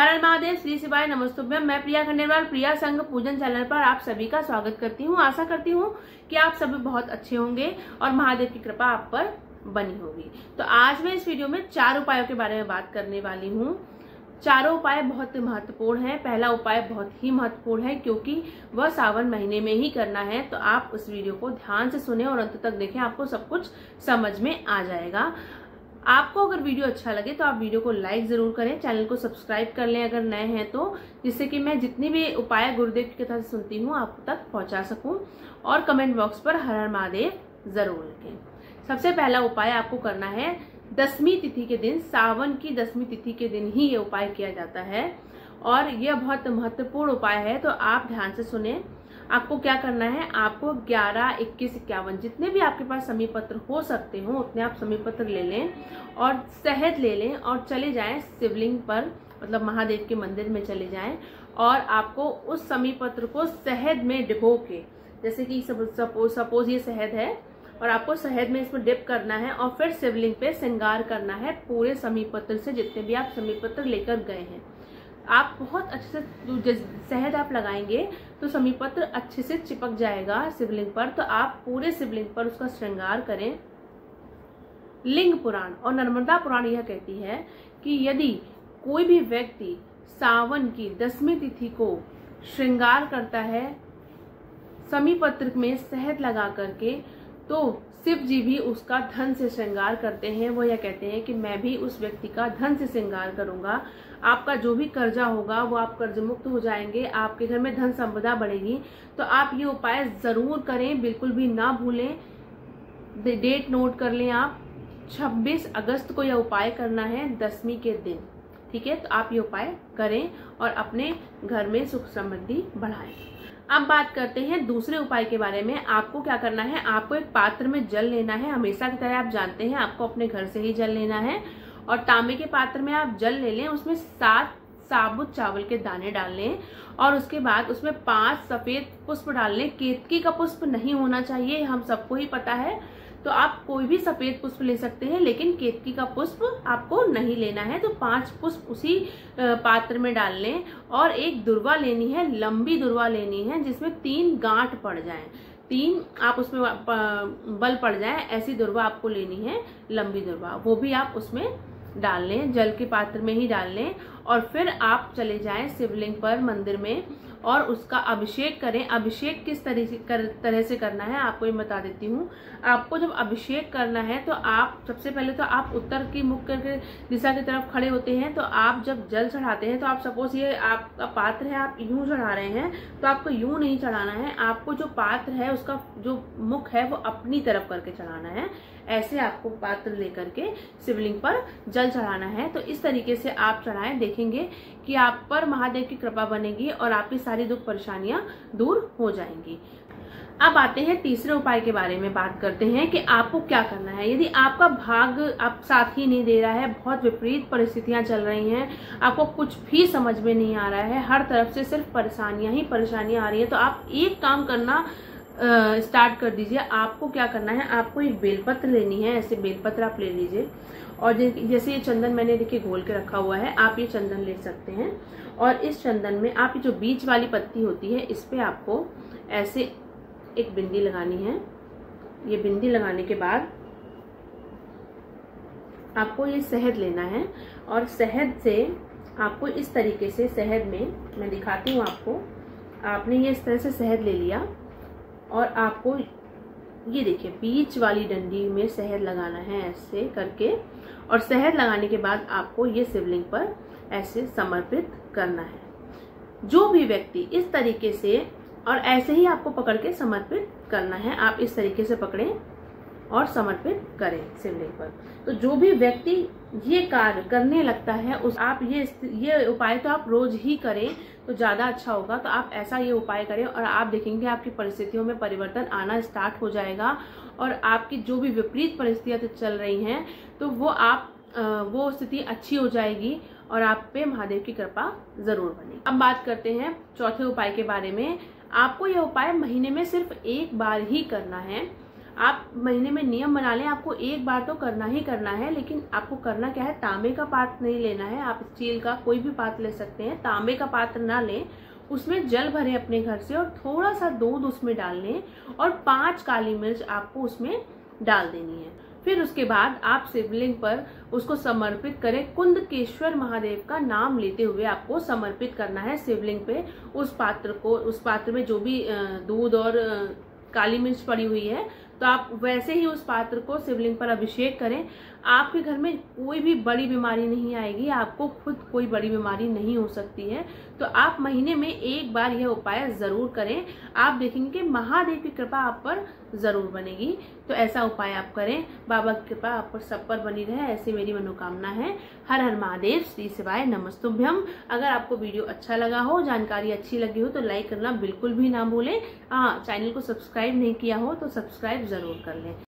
हर महादेव, श्री शिवाय नमस्तुभ्यम। मैं प्रिया खंडेलवाल, प्रिया संघ पूजन चैनल पर आप सभी का स्वागत करती हूँ। आशा करती हूँ कि आप सभी बहुत अच्छे होंगे और महादेव की कृपा आप पर बनी होगी। तो आज मैं इस वीडियो में चार उपायों के बारे में बात करने वाली हूँ। चारों उपाय बहुत महत्वपूर्ण है। पहला उपाय बहुत ही महत्वपूर्ण है, क्योंकि वह सावन महीने में ही करना है। तो आप उस वीडियो को ध्यान से सुने और अंत तक देखें, आपको सब कुछ समझ में आ जाएगा। आपको अगर वीडियो अच्छा लगे तो आप वीडियो को लाइक ज़रूर करें, चैनल को सब्सक्राइब कर लें अगर नए हैं तो जिससे कि मैं जितनी भी उपाय गुरुदेव की कथा से सुनती हूँ, आप तक पहुँचा सकूँ। और कमेंट बॉक्स पर हर हर महादेव ज़रूर लिखें। सबसे पहला उपाय आपको करना है, दसवीं तिथि के दिन, सावन की दसवीं तिथि के दिन ही ये उपाय किया जाता है। और यह बहुत महत्वपूर्ण उपाय है तो आप ध्यान से सुने। आपको क्या करना है? आपको 11, 21, इक्यावन जितने भी आपके पास समी पत्र हो सकते हो उतने आप समी पत्र ले लें और शहद ले लें और चले जाएँ शिवलिंग पर मतलब महादेव के मंदिर में चले जाएँ और आपको उस समी पत्र को शहद में डिबो के जैसे कि सपोज़ सपोज़ ये शहद है और आपको शहद में इसमें डिप करना है और फिर शिवलिंग पे श्रृंगार करना है पूरे समी पत्र से जितने भी आप समी पत्र लेकर गए हैं। आप बहुत अच्छे से शहद आप लगाएँगे तो समी पत्र अच्छे से चिपक जाएगा शिवलिंग पर तो आप पूरे शिवलिंग पर उसका श्रृंगार करें। लिंग पुराण और नर्मदा पुराण यह कहती है कि यदि कोई भी व्यक्ति सावन की दसवीं तिथि को श्रृंगार करता है समी पत्र में शहद लगा करके तो शिव जी भी उसका धन से श्रृंगार करते हैं। वो यह कहते हैं कि मैं भी उस व्यक्ति का धन से श्रृंगार करूँगा। आपका जो भी कर्जा होगा, वो आप कर्ज मुक्त हो जाएँगे। आपके घर में धन संपदा बढ़ेगी। तो आप ये उपाय ज़रूर करें, बिल्कुल भी ना भूलें। डेट नोट कर लें आप। 26 अगस्त को यह उपाय करना है दसवीं के दिन। ठीक है? तो आप ये उपाय करें और अपने घर में सुख समृद्धि बढ़ाएँ। अब बात करते हैं दूसरे उपाय के बारे में। आपको क्या करना है? आपको एक पात्र में जल लेना है। हमेशा की तरह आप जानते हैं, आपको अपने घर से ही जल लेना है। और तांबे के पात्र में आप जल ले लें, उसमें सात साबुत चावल के दाने डाल लें और उसके बाद उसमें पाँच सफ़ेद पुष्प डाल लें। केतकी का पुष्प नहीं होना चाहिए हम सबको ही पता है। तो आप कोई भी सफ़ेद पुष्प ले सकते हैं, लेकिन केतकी का पुष्प आपको नहीं लेना है। तो पाँच पुष्प उसी पात्र में डाल लें और एक दुर्वा लेनी है, लंबी दुर्वा लेनी है, जिसमें तीन गांठ पड़ जाएँ। तीन आप उसमें बल पड़ जाए, ऐसी दुर्वा आपको लेनी है, लंबी दुर्वा। वो भी आप उसमें डाल लें, जल के पात्र में ही डाल लें और फिर आप चले जाएँ शिवलिंग पर मंदिर में और उसका अभिषेक करें। अभिषेक किस तरह से कर, तरह से करना है आपको ये बता देती हूँ। आपको जब अभिषेक करना है तो आप सबसे पहले तो आप उत्तर की मुख करके दिशा की तरफ़ खड़े होते हैं तो आप जब जल चढ़ाते हैं तो आप सपोज़ ये आपका पात्र है आप यूँ चढ़ा रहे हैं तो आपको यूँ नहीं चढ़ाना है आपको जो पात्र है उसका जो मुख है वो अपनी तरफ़ करके चढ़ाना है। ऐसे आपको पात्र लेकर के शिवलिंग पर जल चढ़ाना है तो इस तरीके से आप चढ़ाएँ। देखेंगे कि आप पर महादेव की कृपा बनेगी और आपकी सारी दुख परेशानियाँ दूर हो जाएँगी। अब आते हैं तीसरे उपाय के बारे में बात करते हैं कि आपको क्या करना है। यदि आपका भाग आप साथ ही नहीं दे रहा है, बहुत विपरीत परिस्थितियाँ चल रही हैं, आपको कुछ भी समझ में नहीं आ रहा है, हर तरफ़ से सिर्फ़ परेशानियाँ ही परेशानियाँ आ रही है तो आप एक काम करना स्टार्ट कर दीजिए। आपको क्या करना है, आपको एक बेलपत्र लेनी है। ऐसे बेलपत्र आप ले लीजिए। और जैसे ये चंदन मैंने देखिए घोल के रखा हुआ है, आप ये चंदन ले सकते हैं। और इस चंदन में आप जो बीच वाली पत्ती होती है, इस पर आपको ऐसे एक बिंदी लगानी है। ये बिंदी लगाने के बाद आपको ये शहद लेना है। और शहद से आपको इस तरीके से, शहद में, मैं दिखाती हूँ आपको, आपने ये इस तरह से शहद ले लिया। और आपको ये देखिए, बीच वाली डंडी में शहद लगाना है ऐसे करके और शहद लगाने के बाद आपको ये शिवलिंग पर ऐसे समर्पित करना है। जो भी व्यक्ति इस तरीके से और ऐसे ही आपको पकड़ के समर्पित करना है, आप इस तरीके से पकड़ें। और समर्पित करें शिवलिंग पर। तो जो भी व्यक्ति ये कार्य करने लगता है, उस आप ये ये उपाय तो आप रोज ही करें तो ज़्यादा अच्छा होगा। तो आप ऐसा ये उपाय करें और आप देखेंगे आपकी परिस्थितियों में परिवर्तन आना स्टार्ट हो जाएगा और आपकी जो भी विपरीत परिस्थितियाँ चल रही हैं तो वो आप वो स्थिति अच्छी हो जाएगी और आप पे महादेव की कृपा ज़रूर बनेगी अब बात करते हैं चौथे उपाय के बारे में। आपको यह उपाय महीने में सिर्फ़ एक बार ही करना है। आप महीने में नियम बना लें, आपको एक बार तो करना ही करना है, लेकिन आपको करना क्या है? तांबे का पात्र नहीं लेना है। आप स्टील का कोई भी पात्र ले सकते हैं। तांबे का पात्र ना लें, उसमें जल भरें अपने घर से और थोड़ा सा दूध उसमें डाल लें और पाँच काली मिर्च आपको उसमें डाल देनी है। फिर उसके बाद आप शिवलिंग पर उसको समर्पित करें। कुंदकेश्वर महादेव का नाम लेते हुए आपको समर्पित करना है शिवलिंग पे। उस पात्र को, उस पात्र में जो भी दूध और काली मिर्च पड़ी हुई है तो आप वैसे ही उस पात्र को शिवलिंग पर अभिषेक करें। आपके घर में कोई भी बड़ी बीमारी नहीं आएगी, आपको खुद कोई बड़ी बीमारी नहीं हो सकती है। तो आप महीने में एक बार यह उपाय ज़रूर करें। आप देखेंगे कि महादेव की कृपा आप पर ज़रूर बनेगी। तो ऐसा उपाय आप करें। बाबा की कृपा आप पर सब पर बनी रहे, ऐसी मेरी मनोकामना है। हर हर महादेव, श्री शिवाय नमस्तुभ्यम। अगर आपको वीडियो अच्छा लगा हो, जानकारी अच्छी लगी हो तो लाइक करना बिल्कुल भी ना भूलें। हाँ चैनल को सब्सक्राइब नहीं किया हो तो सब्सक्राइब ज़रूर कर लें।